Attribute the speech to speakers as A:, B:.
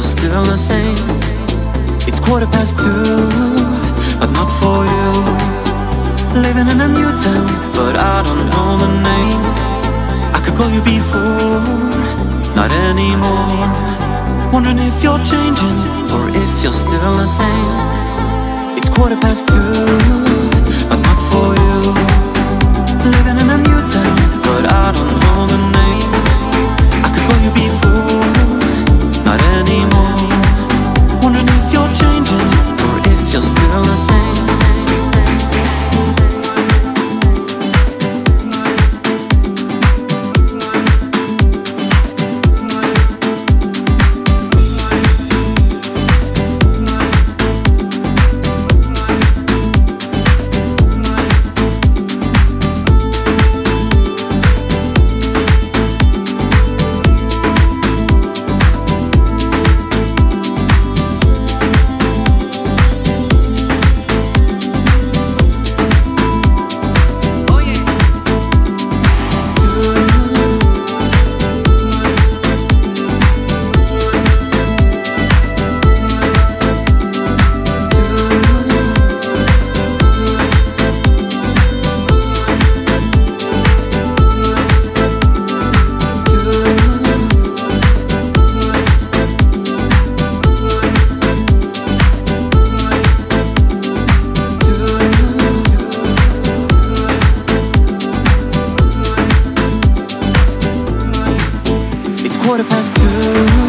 A: still the same. It's quarter past two, but not for you. Living in a new town, but I don't know the name. I could call you before, not anymore. Wondering if you're changing, or if you're still the same. It's quarter past two, quarter past two.